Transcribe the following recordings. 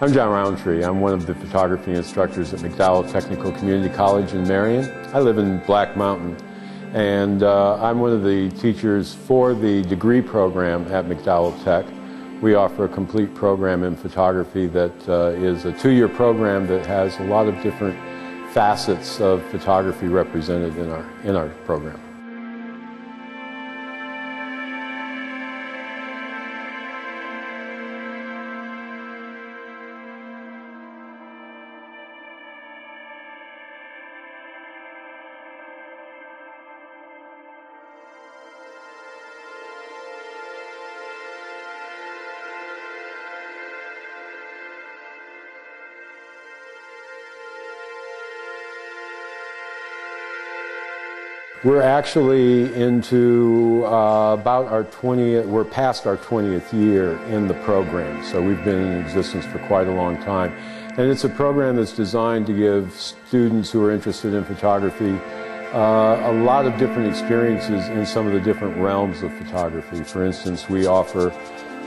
I'm John Roundtree. I'm one of the photography instructors at McDowell Technical Community College in Marion. I live in Black Mountain, and uh, I'm one of the teachers for the degree program at McDowell Tech. We offer a complete program in photography that uh, is a two-year program that has a lot of different facets of photography represented in our, in our program. We're actually into uh, about our 20th, we're past our 20th year in the program. So we've been in existence for quite a long time. And it's a program that's designed to give students who are interested in photography uh, a lot of different experiences in some of the different realms of photography. For instance, we offer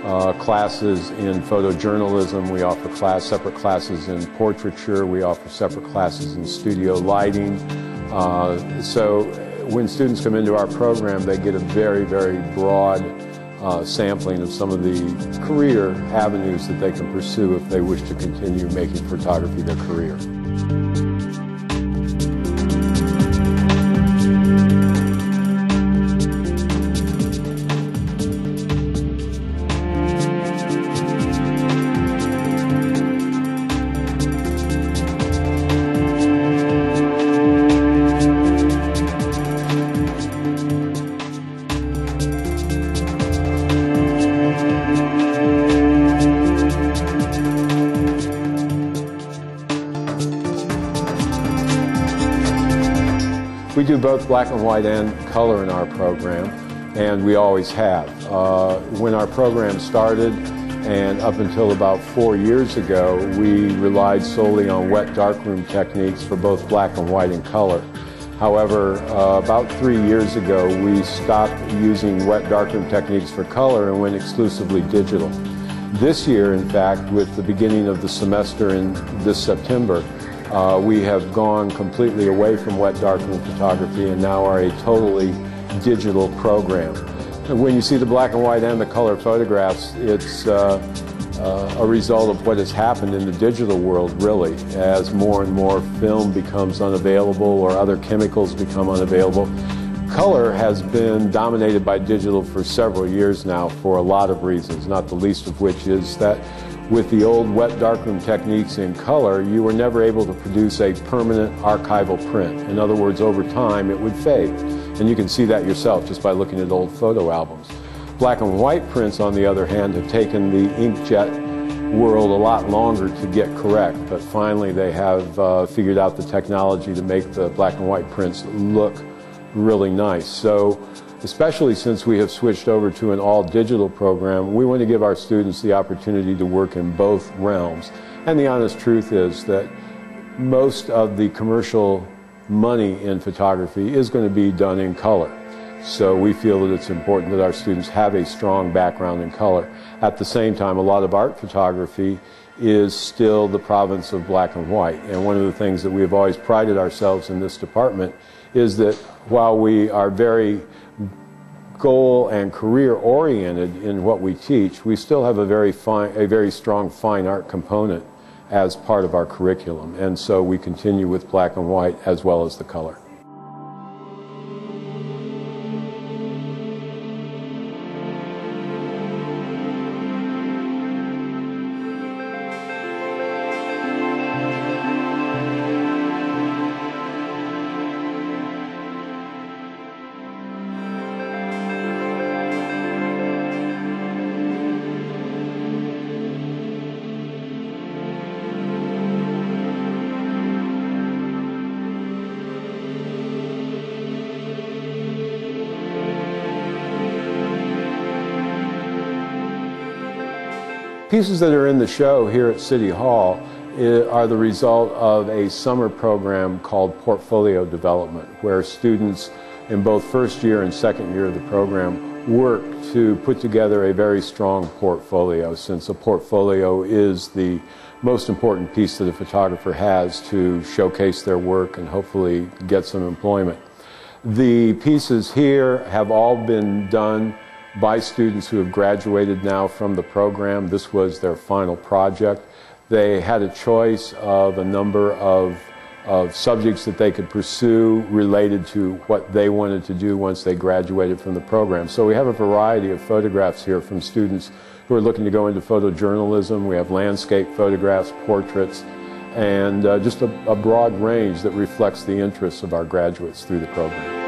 uh, classes in photojournalism, we offer class, separate classes in portraiture, we offer separate classes in studio lighting. Uh, so when students come into our program, they get a very, very broad uh, sampling of some of the career avenues that they can pursue if they wish to continue making photography their career. We do both black and white and color in our program, and we always have. Uh, when our program started, and up until about four years ago, we relied solely on wet darkroom techniques for both black and white and color. However, uh, about three years ago, we stopped using wet darkroom techniques for color and went exclusively digital. This year, in fact, with the beginning of the semester in this September, uh, we have gone completely away from wet darkroom photography and now are a totally digital program. When you see the black and white and the color photographs, it's uh, uh, a result of what has happened in the digital world, really, as more and more film becomes unavailable or other chemicals become unavailable. Color has been dominated by digital for several years now for a lot of reasons, not the least of which is that with the old wet darkroom techniques in color, you were never able to produce a permanent archival print. In other words, over time it would fade. And you can see that yourself just by looking at old photo albums. Black and white prints, on the other hand, have taken the inkjet world a lot longer to get correct, but finally they have uh, figured out the technology to make the black and white prints look really nice. So especially since we have switched over to an all digital program, we want to give our students the opportunity to work in both realms. And the honest truth is that most of the commercial money in photography is going to be done in color. So we feel that it's important that our students have a strong background in color. At the same time, a lot of art photography is still the province of black and white. And one of the things that we have always prided ourselves in this department is that while we are very goal and career oriented in what we teach, we still have a very fine, a very strong fine art component as part of our curriculum. And so we continue with black and white as well as the color. Pieces that are in the show here at City Hall eh, are the result of a summer program called Portfolio Development, where students in both first year and second year of the program work to put together a very strong portfolio since a portfolio is the most important piece that a photographer has to showcase their work and hopefully get some employment. The pieces here have all been done by students who have graduated now from the program. This was their final project. They had a choice of a number of, of subjects that they could pursue related to what they wanted to do once they graduated from the program. So we have a variety of photographs here from students who are looking to go into photojournalism. We have landscape photographs, portraits, and uh, just a, a broad range that reflects the interests of our graduates through the program.